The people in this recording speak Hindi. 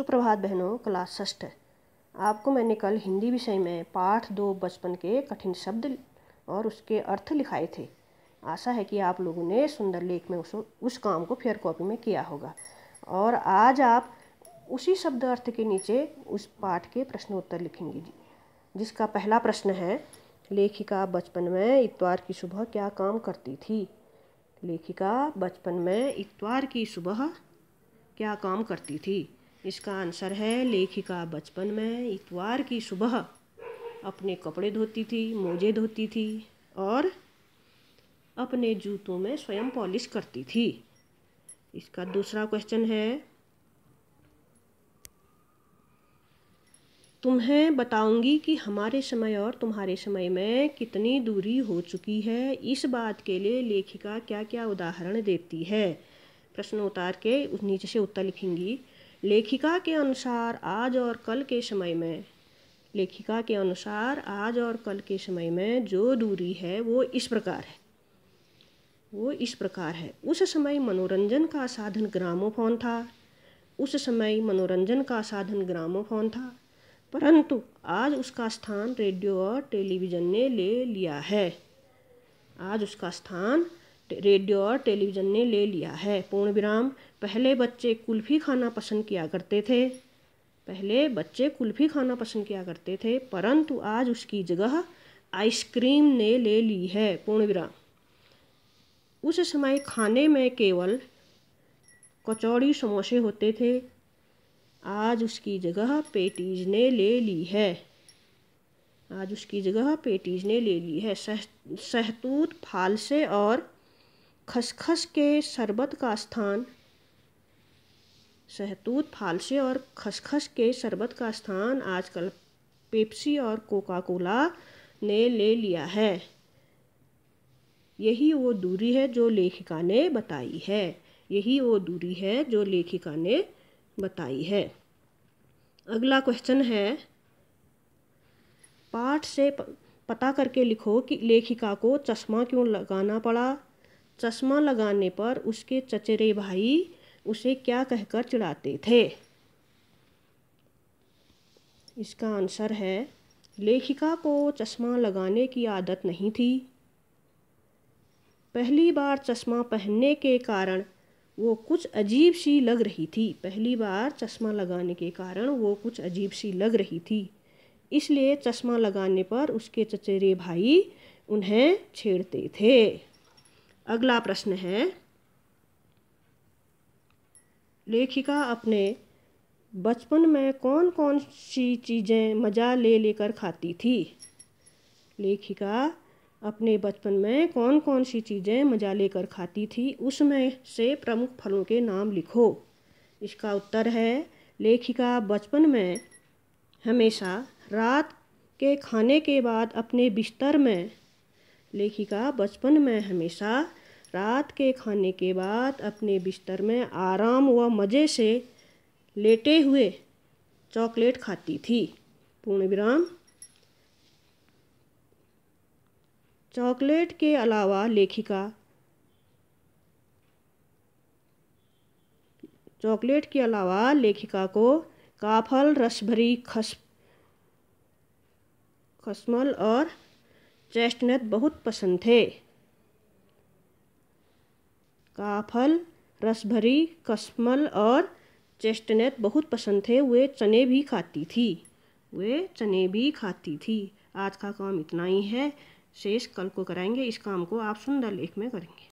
सुप्रभात बहनों, क्लास षष्ठ। आपको मैंने कल हिंदी विषय में पाठ दो बचपन के कठिन शब्द और उसके अर्थ लिखाए थे। आशा है कि आप लोगों ने सुंदर लेख में उस उस काम को फेयर कॉपी में किया होगा। और आज आप उसी शब्द अर्थ के नीचे उस पाठ के प्रश्नोत्तर लिखेंगे जिसका पहला प्रश्न है, लेखिका बचपन में इतवार की सुबह क्या काम करती थी? लेखिका बचपन में इतवार की सुबह क्या काम करती थी? इसका आंसर है, लेखिका बचपन में इतवार की सुबह अपने कपड़े धोती थी, मोजे धोती थी और अपने जूतों में स्वयं पॉलिश करती थी। इसका दूसरा क्वेश्चन है, तुम्हें बताऊँगी कि हमारे समय और तुम्हारे समय में कितनी दूरी हो चुकी है? इस बात के लिए लेखिका क्या क्या उदाहरण देती है? प्रश्न उतार के नीचे से उत्तर लिखेंगी। लेखिका के अनुसार आज और कल के समय में, लेखिका के अनुसार आज और कल के समय में जो दूरी है, वो इस प्रकार है। वो इस प्रकार है। उस समय मनोरंजन का साधन ग्रामोफोन था। उस समय मनोरंजन का साधन ग्रामोफोन था। परंतु आज उसका स्थान रेडियो और टेलीविज़न ने ले लिया है। आज उसका स्थान रेडियो और टेलीविज़न ने ले लिया है। पूर्ण विराम। पहले बच्चे कुल्फ़ी खाना पसंद किया करते थे। पहले बच्चे कुल्फ़ी खाना पसंद किया करते थे, परंतु आज उसकी जगह आइसक्रीम ने ले ली है। पूर्ण विराम। उस समय खाने में केवल कचौड़ी समोसे होते थे। आज उसकी जगह पेटीज ने ले ली है। आज उसकी जगह पेटीज ने ले ली है। सह, सहतूत फालसे और खसखस के शरबत का स्थान, शहतूत, फालसे और खसखस के शरबत का स्थान आजकल पेप्सी और कोका कोला ने ले लिया है। यही वो दूरी है जो लेखिका ने बताई है। यही वो दूरी है जो लेखिका ने बताई है। अगला क्वेश्चन है, पाठ से पता करके लिखो कि लेखिका को चश्मा क्यों लगाना पड़ा? चश्मा लगाने पर उसके चचेरे भाई उसे क्या कहकर चिढ़ाते थे? इसका आंसर है, लेखिका को चश्मा लगाने की आदत नहीं थी। पहली बार चश्मा पहनने के कारण वो कुछ अजीब सी लग रही थी। पहली बार चश्मा लगाने के कारण वो कुछ अजीब सी लग रही थी। इसलिए चश्मा लगाने पर उसके चचेरे भाई उन्हें छेड़ते थे। अगला प्रश्न है। लेखिका अपने बचपन में कौन कौन सी चीज़ें मज़ा ले लेकर खाती थी? लेखिका अपने बचपन में कौन कौन सी चीज़ें मज़ा लेकर खाती थी, उसमें से प्रमुख फलों के नाम लिखो। इसका उत्तर है, लेखिका बचपन में हमेशा रात के खाने के बाद अपने बिस्तर में लेखिका बचपन में हमेशा रात के खाने के बाद अपने बिस्तर में आराम व मज़े से लेटे हुए चॉकलेट खाती थी। पूर्ण विराम। चॉकलेट के अलावा लेखिका चॉकलेट के अलावा लेखिका को काफल, रसभरी, खस, खसमल और चेस्टनट बहुत पसंद थे। काफल, रसभरी, कसमल और चेस्टनट बहुत पसंद थे। वे चने भी खाती थी। वे चने भी खाती थी। आज का काम इतना ही है। शेष कल को कराएँगे। इस काम को आप सुंदर लेख में करेंगे।